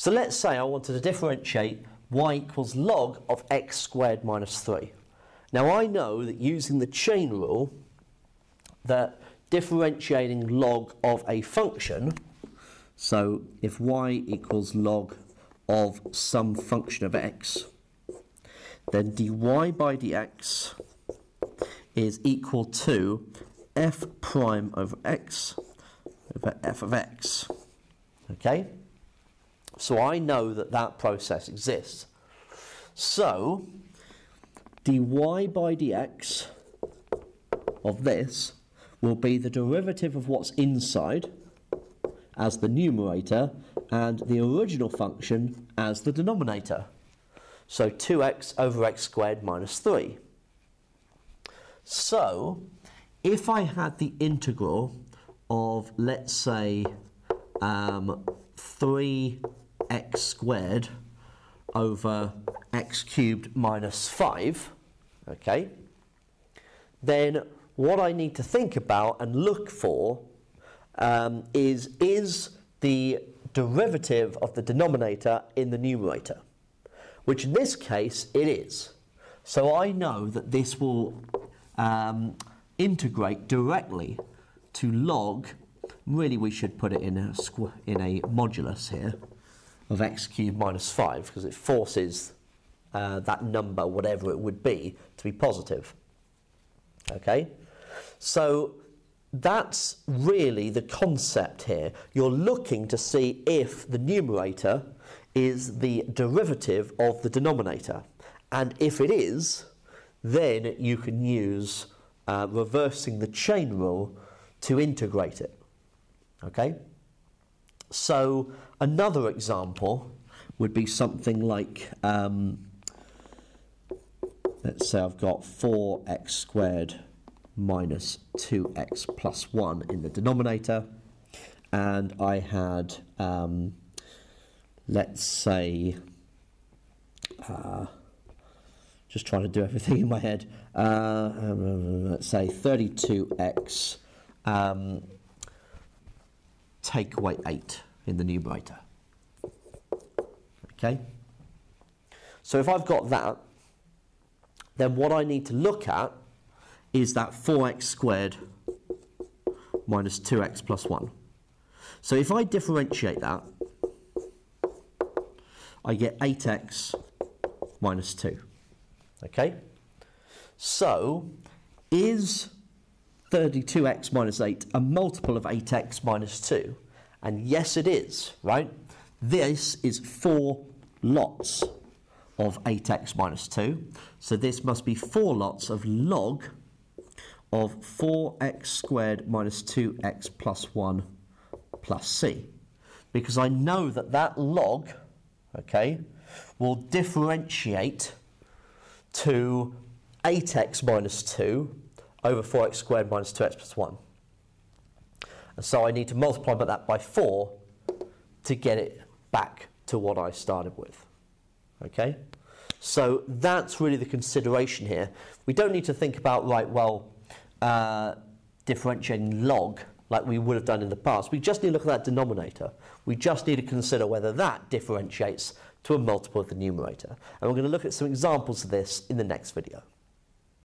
So let's say I wanted to differentiate y equals log of x squared minus 3. Now I know that using the chain rule that differentiating log of a function, so if y equals log of some function of x, then dy by dx is equal to f prime over x over f of x. Okay? So I know that that process exists. So dy by dx of this will be the derivative of what's inside as the numerator and the original function as the denominator. So 2x over x squared minus 3. So if I had the integral of, let's say, um, 3x squared over x cubed minus 5, okay, then what I need to think about and look for um, is, is the derivative of the denominator in the numerator, which in this case it is. So I know that this will um, integrate directly to log, really we should put it in a, in a modulus here, of x cubed minus 5, because it forces uh, that number, whatever it would be, to be positive. Okay? So that's really the concept here. You're looking to see if the numerator is the derivative of the denominator. And if it is, then you can use uh, reversing the chain rule to integrate it. Okay? So another example would be something like, um, let's say I've got 4x squared minus 2x plus 1 in the denominator. And I had, um, let's say, uh, just trying to do everything in my head, uh, let's say 32x um, take away 8 in the numerator. Okay? So if I've got that, then what I need to look at is that 4x squared minus 2x plus 1. So if I differentiate that, I get 8x minus 2. Okay? So, is 32x minus 8 a multiple of 8x minus 2? And yes, it is, right? This is four lots of 8x minus 2. So this must be four lots of log of 4x squared minus 2x plus 1 plus c. Because I know that that log, okay, will differentiate to 8x minus 2 over 4x squared minus 2x plus 1. And so I need to multiply that by 4 to get it back to what I started with. Okay? So that's really the consideration here. We don't need to think about, right, well, uh, differentiating log like we would have done in the past. We just need to look at that denominator. We just need to consider whether that differentiates to a multiple of the numerator. And we're going to look at some examples of this in the next video.